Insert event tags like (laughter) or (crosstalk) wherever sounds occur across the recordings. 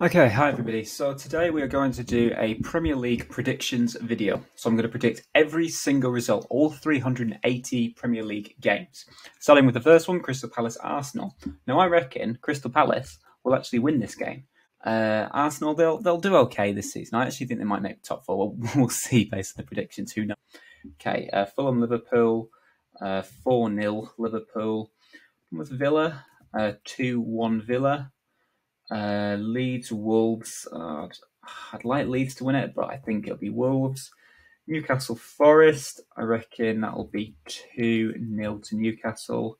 Okay, hi everybody. So today we are going to do a Premier League predictions video. So I'm going to predict every single result, all 380 Premier League games. Starting with the first one, Crystal Palace Arsenal. Now I reckon Crystal Palace will actually win this game. Uh, Arsenal, they'll they'll do okay this season. I actually think they might make the top four. (laughs) We'll, we'll see based on the predictions. Who knows? Okay, uh, Fulham Liverpool, uh, four 0 Liverpool. With Villa, uh, two one Villa. Uh, Leeds, Wolves. Uh, I'd like Leeds to win it, but I think it'll be Wolves. Newcastle Forest. I reckon that'll be 2 0 to Newcastle.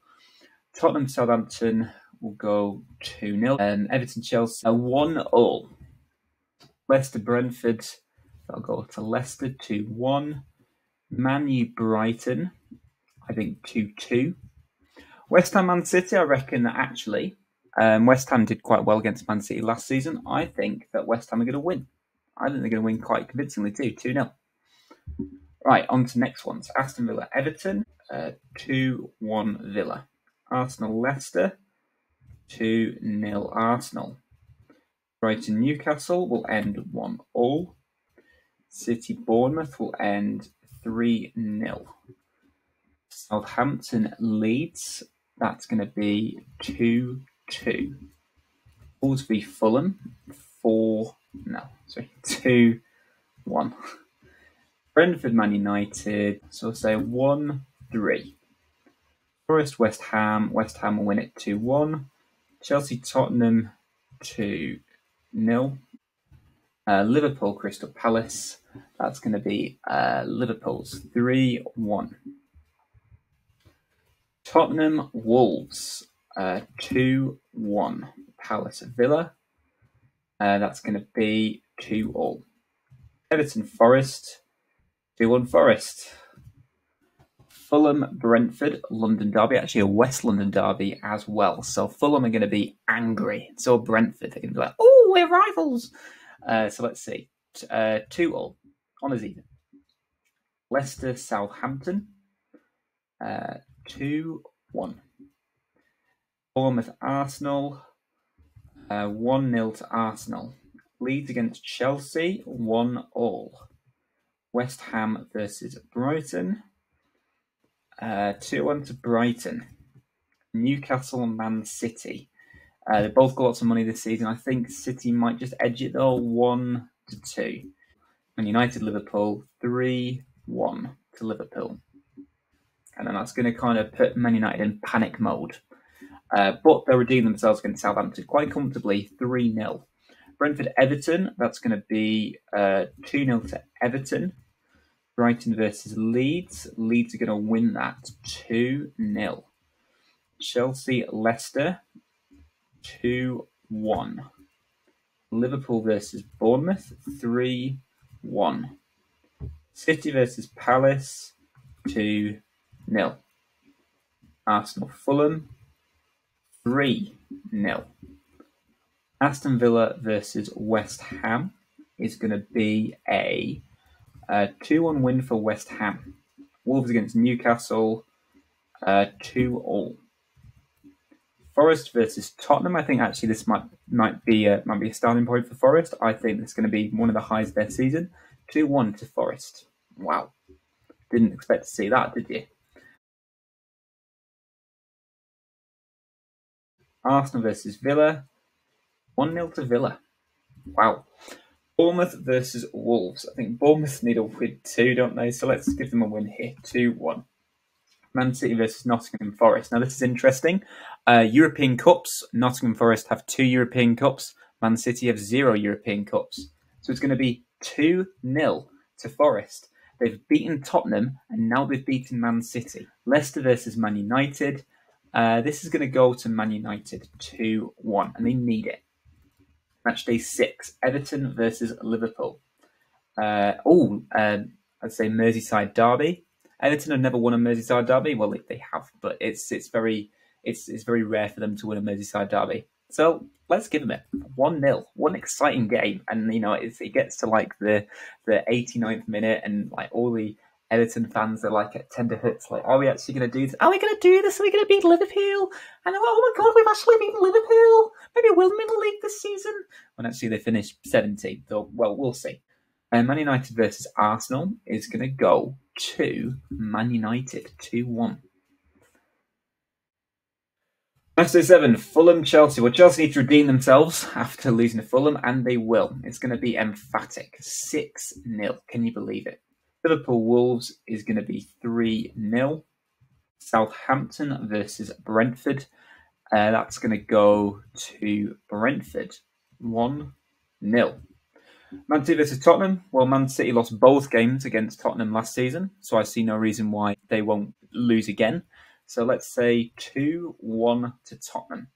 Tottenham Southampton will go 2 0. Um, Everton Chelsea, 1 all. Leicester Brentford, that'll go to Leicester 2 1. Man U Brighton, I think 2 2. West Ham Man City, I reckon that actually um, West Ham did quite well against Man City last season. I think that West Ham are going to win. I think they're going to win quite convincingly too, 2 0. Right, on to next ones. Aston Villa Everton, uh, 2 1 Villa. Arsenal Leicester, 2 0 Arsenal. Brighton Newcastle will end 1 all. City Bournemouth will end 3 0. Southampton Leeds, that's going to be 2 2. Wolves v Fulham, 4, no, sorry, (laughs) 2 1. Brentford Man United, so I'll say 1 3. Forest West Ham, West Ham will win it 2 1. Chelsea Tottenham 2 0. Uh, Liverpool Crystal Palace, that's going to be uh, Liverpool's 3 1. Tottenham Wolves, uh, 2 1. Palace Villa. Uh, that's going to be 2 all. Everton Forest. 2 1 Forest. Fulham Brentford London Derby. Actually, a West London Derby as well. So Fulham are going to be angry. So Brentford, they're going to be like, oh, we're rivals. Uh, so let's see. Uh, 2 all. Honours even. Leicester Southampton. Uh, 2 1. Bournemouth Arsenal, uh, 1 0 to Arsenal. Leeds against Chelsea, 1 all. West Ham versus Brighton, uh, 2 1 to Brighton. Newcastle and Man City. Uh, they both got lots of money this season. I think City might just edge it though, 1 to 2. And United Liverpool, 3 1 to Liverpool. And then that's going to kind of put Man United in panic mode. Uh, but they'll redeem themselves against Southampton quite comfortably 3 0. Brentford Everton, that's going to be uh, 2 uh, 0 to Everton. Brighton versus Leeds. Leeds are going to win that 2 0. Chelsea Leicester 2 1. Liverpool versus Bournemouth 3 1. City versus Palace 2 0. Arsenal Fulham 3 0. Aston Villa versus West Ham is going to be a, 2 1 win for West Ham. Wolves against Newcastle, uh, 2 all. Forest versus Tottenham. I think actually this might might be a, might be a starting point for Forest. I think it's going to be one of the highs of their season. Two one to Forest. Wow, didn't expect to see that, did you? Arsenal versus Villa. 1 0 to Villa. Wow. Bournemouth versus Wolves. I think Bournemouth need a win too, don't they? So let's give them a win here 2 1. Man City versus Nottingham Forest. Now, this is interesting. Uh, European Cups. Nottingham Forest have two European Cups. Man City have zero European Cups. So it's going to be 2 0 to Forest. They've beaten Tottenham and now they've beaten Man City. Leicester versus Man United. Uh, this is going to go to Man United 2 1, and they need it. Match day six Everton versus Liverpool. Uh, oh, um, I'd say Merseyside derby. Everton have never won a Merseyside derby. Well, they have, but it's it's very it's it's very rare for them to win a Merseyside derby. So let's give them it one 0 one exciting game, and you know it gets to like the the 89th minute, and like all the Everton fans are like at tender tenderhooks, like, are we actually going to do this? Are we going to do this? Are we going to beat Liverpool? And like, oh my god, we've actually beaten Liverpool. Maybe we'll win the league this season. When actually they finished 17th. So, well, we'll see. Uh, Man United versus Arsenal is going to go to Man United 2 1. Match day seven, Fulham Chelsea. Well, Chelsea need to redeem themselves after losing to Fulham, and they will. It's going to be emphatic 6 0. Can you believe it? Liverpool Wolves is going to be 3 0. Southampton versus Brentford. Uh, that's going to go to Brentford 1 0. Man City versus Tottenham. Well, Man City lost both games against Tottenham last season, so I see no reason why they won't lose again. So let's say 2 1 to Tottenham.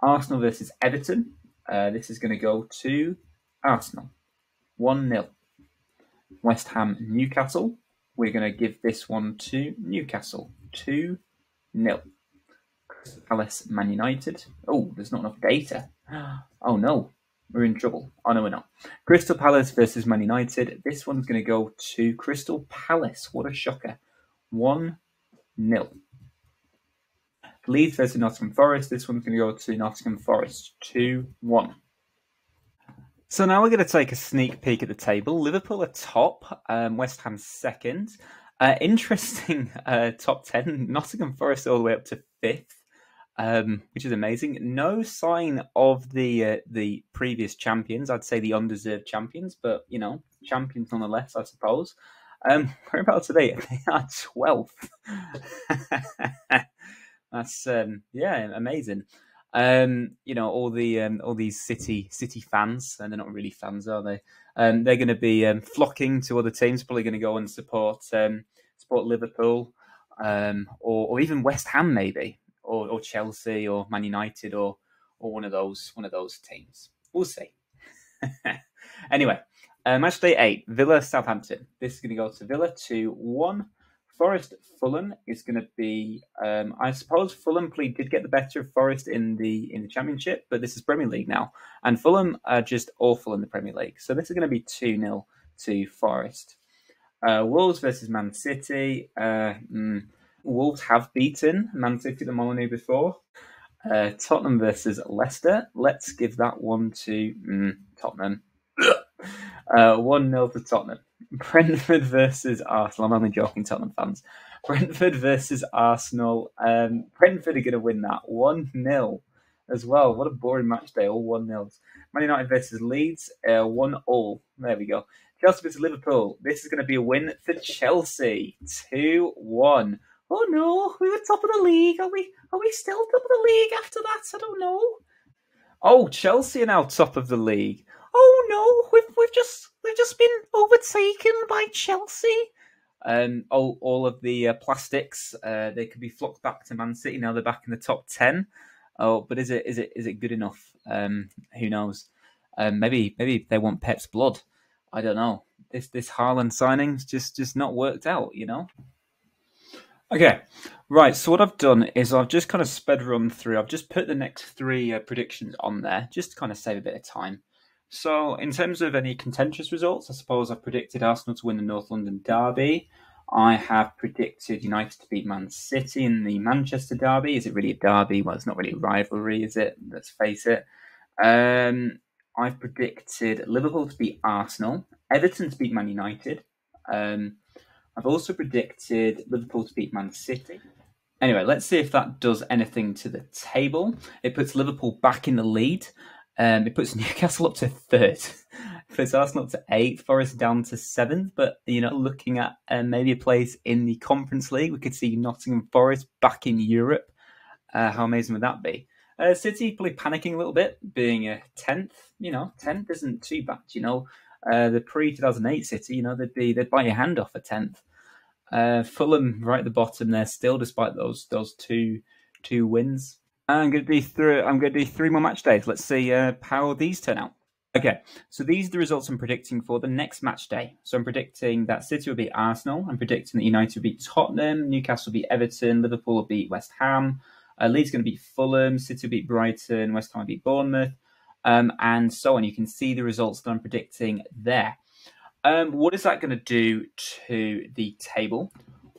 Arsenal versus Everton. Uh, this is going to go to Arsenal. 1 0. West Ham Newcastle. We're going to give this one to Newcastle. 2 0. Palace Man United. Oh, there's not enough data. (gasps) Oh no, we're in trouble. Oh no, we're not. Crystal Palace versus Man United. This one's going to go to Crystal Palace. What a shocker. 1 nil. Leeds versus Nottingham Forest. This one's going to go to Nottingham Forest 2 1. So now we're going to take a sneak peek at the table. Liverpool are top, um, West Ham second. Uh, interesting (laughs) uh, top 10. Nottingham Forest all the way up to fifth. Um, which is amazing. No sign of the uh, the previous champions. I'd say the undeserved champions, but you know, champions nonetheless, I suppose. Um, (laughs) where about today? (laughs) They are 12th. That's um, yeah, amazing. Um, you know, all the um, all these city city fans, and they're not really fans, are they? Um, they're going to be um, flocking to other teams. Probably going to go and support um, support Liverpool, um, or or even West Ham, maybe, or, or Chelsea, or Man United, or or one of those one of those teams. We'll see. (laughs) anyway, uh, match day eight, Villa Southampton. This is going to go to Villa 2 1. Forest Fulham is going to be. Um, I suppose Fulham did get the better of Forest in the in the Championship, but this is Premier League now, and Fulham are just awful in the Premier League. So this is going to be two 0 to Forest. Uh, Wolves versus Man City. Uh, mm, Wolves have beaten Man City the Molineux before. Uh, Tottenham versus Leicester. Let's give that one to mm, Tottenham. Uh, 1 0 to Tottenham. (laughs) Brentford versus Arsenal. I'm only joking, Tottenham fans. Brentford versus Arsenal. Um, Brentford are going to win that 1 0 as well. What a boring match day, all 1 0s. Man United versus Leeds, uh, 1 all. There we go. Chelsea versus Liverpool. This is going to be a win for Chelsea. 2 1. Oh no, we were top of the league. Are we are we still top of the league after that? I don't know. Oh, Chelsea are now top of the league oh no, we've we've just we've just been overtaken by Chelsea. Um, all all of the uh, plastics uh, they could be flocked back to Man City now. They're back in the top ten. Oh, but is it is it is it good enough? Um, who knows? Um, maybe maybe they want Pep's blood. I don't know. This this Haaland signing's just just not worked out. You know. Okay, right. So what I've done is I've just kind of sped run through. I've just put the next three uh, predictions on there, just to kind of save a bit of time. So, in terms of any contentious results, I suppose I've predicted Arsenal to win the North London Derby. I have predicted United to beat Man City in the Manchester Derby. Is it really a derby? Well, it's not really a rivalry, is it? Let's face it. Um, I've predicted Liverpool to beat Arsenal, Everton to beat Man United. Um, I've also predicted Liverpool to beat Man City. Anyway, let's see if that does anything to the table. It puts Liverpool back in the lead. Um, it puts (laughs) Newcastle up to third, (laughs) puts Arsenal up to eighth, Forest down to seventh. But you know, looking at uh, maybe a place in the Conference League, we could see Nottingham Forest back in Europe. Uh, how amazing would that be? Uh, City probably panicking a little bit, being a tenth. You know, tenth isn't too bad. You know, uh, the pre two thousand eight City, you know, they'd be they'd buy your hand off a tenth. Uh, Fulham right at the bottom there still, despite those those two two wins. I'm going to do through. I'm going to do three more match days. Let's see uh, how these turn out. Okay, so these are the results I'm predicting for the next match day. So I'm predicting that City will beat Arsenal. I'm predicting that United will beat Tottenham, Newcastle will beat Everton, Liverpool will beat West Ham, uh, Leeds going to beat Fulham, City will beat Brighton, West Ham will beat Bournemouth, um, and so on. You can see the results that I'm predicting there. Um, what is that going to do to the table?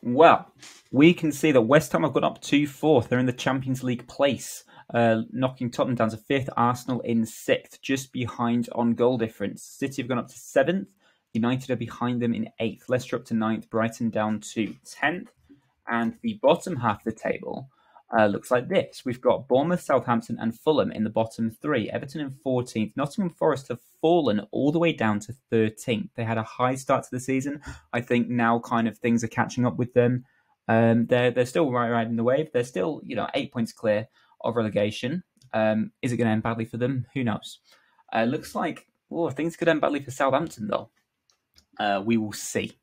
Well, we can see that West Ham have gone up to fourth. They're in the Champions League place, uh, knocking Tottenham down to fifth, Arsenal in sixth, just behind on goal difference. City have gone up to seventh. United are behind them in eighth. Leicester up to ninth. Brighton down to tenth. And the bottom half of the table uh, looks like this. We've got Bournemouth, Southampton, and Fulham in the bottom three. Everton in 14th. Nottingham Forest have fallen all the way down to 13th. They had a high start to the season. I think now kind of things are catching up with them. Um, they're they're still right riding the wave. They're still you know eight points clear of relegation. Um, is it going to end badly for them? Who knows? Uh, looks like oh things could end badly for Southampton though. Uh, we will see.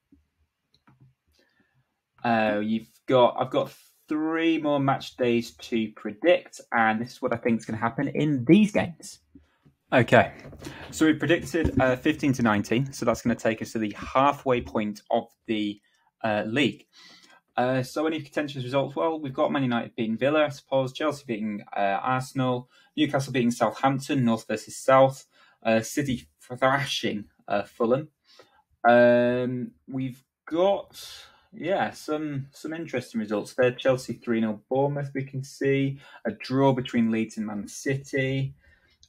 Uh, you've got I've got three more match days to predict, and this is what I think is going to happen in these games. Okay, so we predicted uh, 15 to 19, so that's going to take us to the halfway point of the uh, league. Uh, so any contentious results? Well, we've got Man United beating Villa, I suppose, Chelsea beating uh, Arsenal, Newcastle beating Southampton, North versus South, uh, City thrashing uh, Fulham. Um, we've got yeah, some some interesting results there. Chelsea 3 0 Bournemouth, we can see. A draw between Leeds and Man City.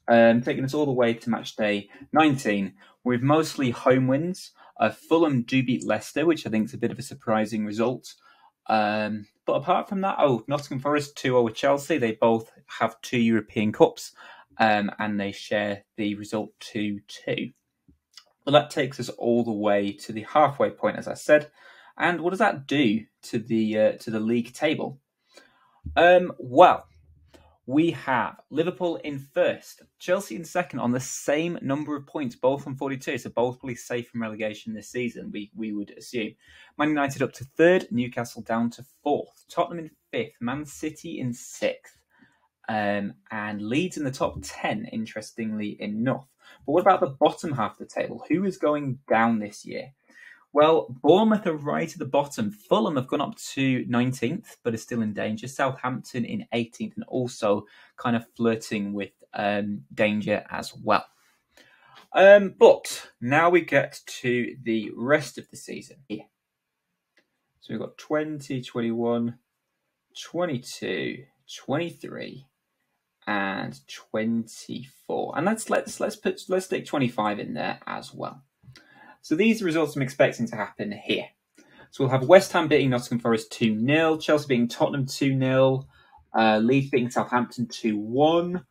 Um, taking us all the way to match day 19 with mostly home wins. Uh, Fulham do beat Leicester, which I think is a bit of a surprising result. Um, but apart from that, oh, Nottingham Forest 2 0 with Chelsea. They both have two European Cups um, and they share the result 2 2. Well, that takes us all the way to the halfway point, as I said. And what does that do to the uh, to the league table? Um, well, we have Liverpool in first, Chelsea in second on the same number of points, both on 42. So both be safe from relegation this season, we, we would assume. Man United up to third, Newcastle down to fourth, Tottenham in fifth, Man City in sixth, um, and Leeds in the top 10, interestingly enough. But what about the bottom half of the table? Who is going down this year? Well, Bournemouth are right at the bottom. Fulham have gone up to 19th, but are still in danger. Southampton in 18th, and also kind of flirting with um, danger as well. Um, but now we get to the rest of the season here. So we've got 20, 21, 22, 23, and 24. And let's let's let's put let's stick 25 in there as well. So these results I'm expecting to happen here. So we'll have West Ham beating Nottingham Forest 2 0, Chelsea beating Tottenham 2 0, uh, Leeds beating Southampton 2 1.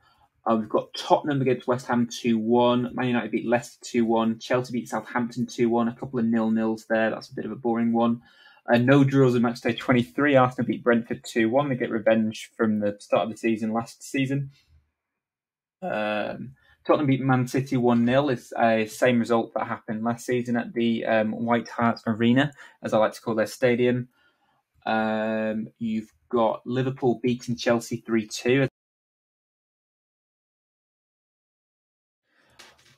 Uh, we've got Tottenham against West Ham 2 1. Man United beat Leicester 2 1. Chelsea beat Southampton 2 1. A couple of nil nils there. That's a bit of a boring one. Uh, no draws in match day 23. Arsenal beat Brentford 2 1. They get revenge from the start of the season last season. Um, Tottenham beat Man City 1 0. It's a same result that happened last season at the um, White Hart Arena, as I like to call their stadium. Um, you've got Liverpool beating Chelsea 3 2.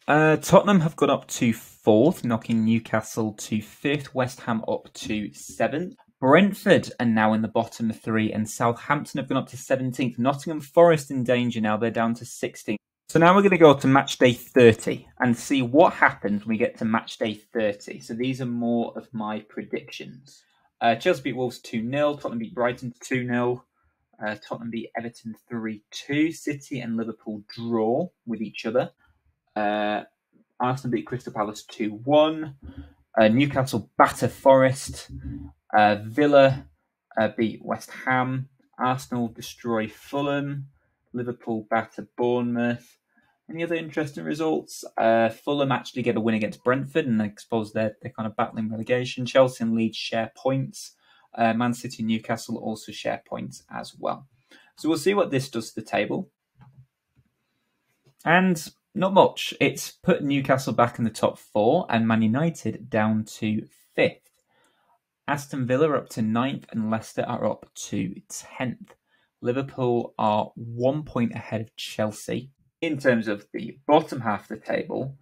Uh, Tottenham have got up to fourth, knocking Newcastle to fifth, West Ham up to seventh. Brentford are now in the bottom three, and Southampton have gone up to 17th. Nottingham Forest in danger now, they're down to 16th. So now we're going to go to match day 30 and see what happens when we get to match day 30. So these are more of my predictions. Uh, Chelsea beat Wolves 2 0, Tottenham beat Brighton 2 0, uh, Tottenham beat Everton 3 2, City and Liverpool draw with each other. Uh, Arsenal beat Crystal Palace 2 1, uh, Newcastle batter Forest, uh, Villa uh, beat West Ham, Arsenal destroy Fulham, Liverpool batter Bournemouth. Any other interesting results? Uh, Fulham actually get a win against Brentford, and I suppose they're, they're kind of battling relegation. Chelsea and Leeds share points. Uh, Man City and Newcastle also share points as well. So we'll see what this does to the table. And not much. It's put Newcastle back in the top four and Man United down to fifth. Aston Villa are up to ninth and Leicester are up to tenth. Liverpool are one point ahead of Chelsea in terms of the bottom half of the table,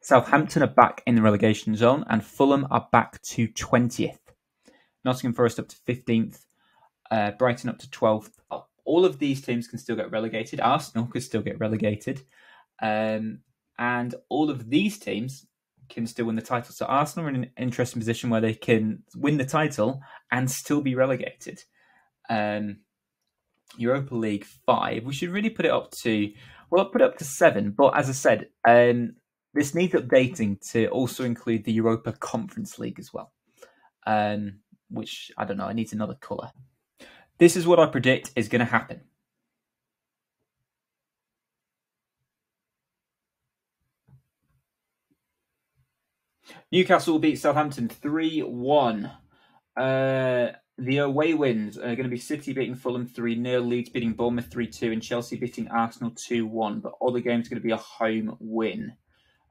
Southampton are back in the relegation zone and Fulham are back to 20th. Nottingham Forest up to 15th, uh, Brighton up to 12th. All of these teams can still get relegated. Arsenal could still get relegated. Um, and all of these teams can still win the title. So Arsenal are in an interesting position where they can win the title and still be relegated. Um, Europa League five. We should really put it up to well, I'll put it up to seven. But as I said, um, this needs updating to also include the Europa Conference League as well. Um, which I don't know. It needs another colour. This is what I predict is going to happen. Newcastle will beat Southampton 3 1. Uh, the away wins are going to be City beating Fulham 3 0, Leeds beating Bournemouth 3 2, and Chelsea beating Arsenal 2 1. But the games are going to be a home win.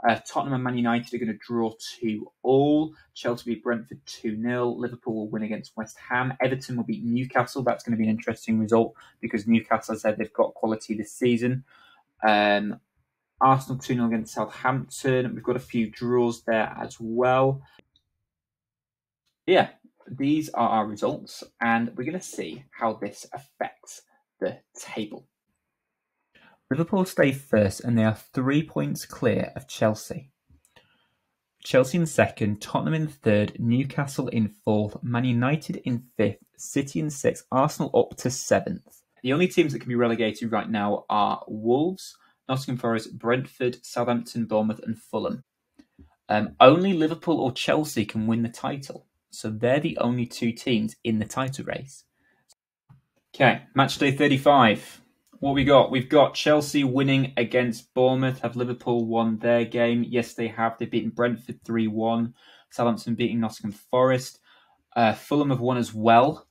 Uh, Tottenham and Man United are going to draw 2 all. Chelsea beat Brentford 2 0. Liverpool will win against West Ham. Everton will beat Newcastle. That's going to be an interesting result because Newcastle, as I said, they've got quality this season. Um, Arsenal 2 0 against Southampton. We've got a few draws there as well. Yeah, these are our results, and we're going to see how this affects the table. Liverpool stay first, and they are three points clear of Chelsea. Chelsea in second, Tottenham in third, Newcastle in fourth, Man United in fifth, City in sixth, Arsenal up to seventh. The only teams that can be relegated right now are Wolves, Nottingham Forest, Brentford, Southampton, Bournemouth, and Fulham. Um, only Liverpool or Chelsea can win the title, so they're the only two teams in the title race. Okay, match day 35. What we got? We've got Chelsea winning against Bournemouth. Have Liverpool won their game? Yes, they have. They've beaten Brentford 3 1. Southampton beating Nottingham Forest. Uh, Fulham have won as well.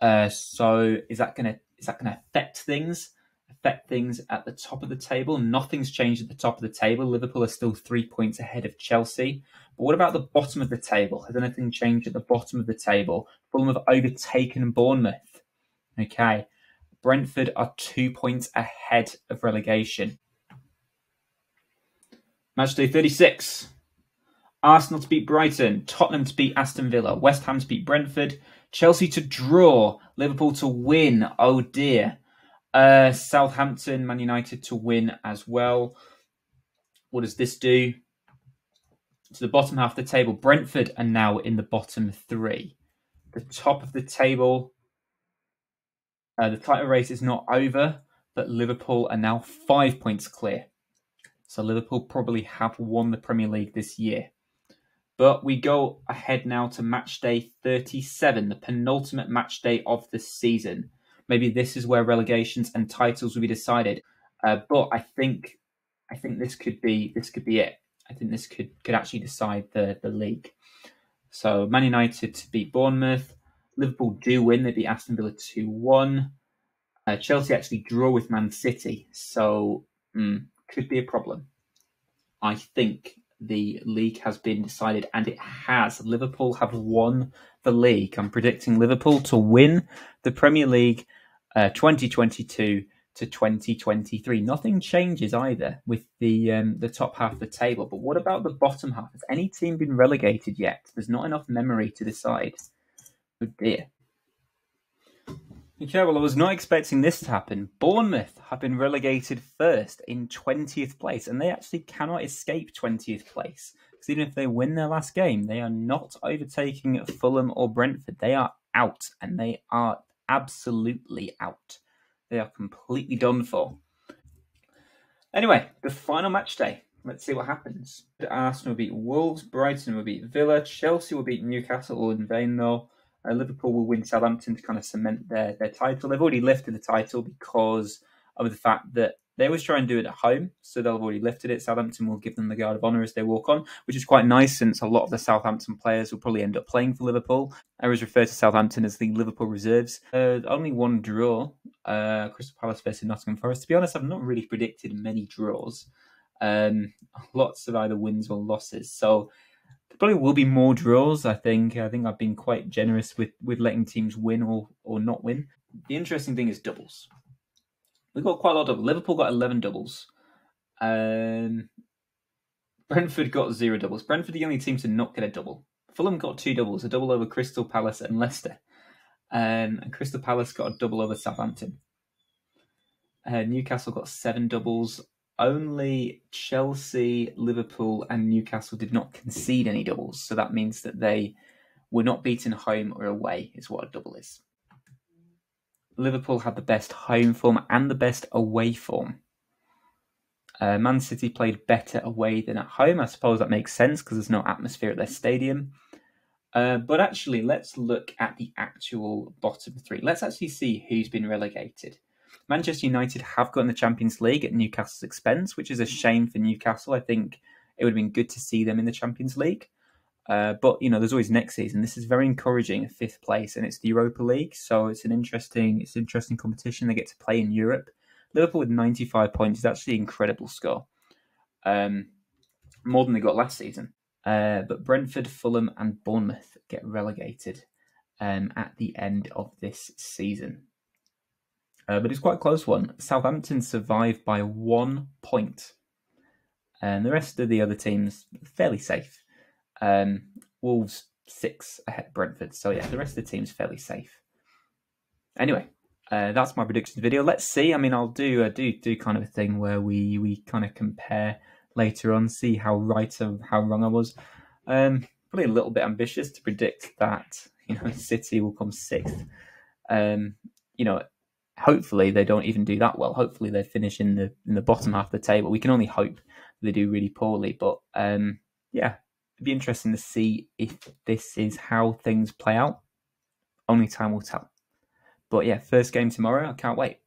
Uh, so is that gonna is that gonna affect things? Affect things at the top of the table. Nothing's changed at the top of the table. Liverpool are still three points ahead of Chelsea. But what about the bottom of the table? Has anything changed at the bottom of the table? Fulham have overtaken Bournemouth. Okay. Brentford are two points ahead of relegation. Matchday 36. Arsenal to beat Brighton, Tottenham to beat Aston Villa, West Ham to beat Brentford, Chelsea to draw, Liverpool to win. Oh dear. Uh, Southampton, Man United to win as well. What does this do? To the bottom half of the table, Brentford are now in the bottom three. The top of the table, uh, the title race is not over, but Liverpool are now five points clear. So Liverpool probably have won the Premier League this year. But we go ahead now to match day 37, the penultimate match day of the season maybe this is where relegations and titles will be decided. Uh, but I think I think this could be this could be it. I think this could could actually decide the the league. So Man United to beat Bournemouth, Liverpool do win. They beat Aston Villa two one. Uh, Chelsea actually draw with Man City, so mm, could be a problem. I think the league has been decided, and it has. Liverpool have won the league. I'm predicting Liverpool to win the Premier League uh, 2022 to 2023. Nothing changes either with the um, the top half of the table. But what about the bottom half? Has any team been relegated yet? There's not enough memory to decide. Oh dear. Okay, well, I was not expecting this to happen. Bournemouth have been relegated first in 20th place, and they actually cannot escape 20th place. Because even if they win their last game, they are not overtaking Fulham or Brentford. They are out, and they are absolutely out. They are completely done for. Anyway, the final match day. Let's see what happens. Arsenal will beat Wolves, Brighton will beat Villa, Chelsea will beat Newcastle, all in vain though. Uh, Liverpool will win Southampton to kind of cement their, their title. They've already lifted the title because of the fact that they always try and do it at home, so they'll have already lifted it. Southampton will give them the guard of honour as they walk on, which is quite nice since a lot of the Southampton players will probably end up playing for Liverpool. I always refer to Southampton as the Liverpool reserves. Uh, only one draw, uh, Crystal Palace versus Nottingham Forest. To be honest, I've not really predicted many draws. Um, lots of either wins or losses. So there probably will be more draws. I think. I think I've been quite generous with with letting teams win or or not win. The interesting thing is doubles. We've got quite a lot of Liverpool got eleven doubles. Um, Brentford got zero doubles. Brentford the only team to not get a double. Fulham got two doubles, a double over Crystal Palace and Leicester. Um, and Crystal Palace got a double over Southampton. Uh, Newcastle got seven doubles. only Chelsea, Liverpool, and Newcastle did not concede any doubles. So that means that they were not beaten home or away, is what a double is. Liverpool had the best home form and the best away form. Uh, Man City played better away than at home. I suppose that makes sense because there's no atmosphere at their stadium. Uh, but actually, let's look at the actual bottom three. Let's actually see who's been relegated. Manchester United have got in the Champions League at Newcastle's expense, which is a shame for Newcastle. I think it would have been good to see them in the Champions League. Uh, but you know, there's always next season. This is very encouraging, fifth place, and it's the Europa League, so it's an interesting, it's an interesting competition. They get to play in Europe. Liverpool with 95 points is actually an incredible score, um, more than they got last season. Uh, but Brentford, Fulham, and Bournemouth get relegated um, at the end of this season. Uh, but it's quite a close one. Southampton survived by one point, and the rest of the other teams fairly safe. Um, Wolves six ahead of Brentford. So yeah, the rest of the team's fairly safe. Anyway, uh, that's my predictions video. Let's see. I mean, I'll do uh, do do kind of a thing where we we kind of compare later on, see how right or how wrong I was. Um, probably a little bit ambitious to predict that you know (laughs) City will come sixth. Um, you know, hopefully they don't even do that well. Hopefully they finish in the in the bottom half of the table. We can only hope they do really poorly, but um, yeah, It'd be interesting to see if this is how things play out. Only time will tell. But yeah, first game tomorrow. I can't wait.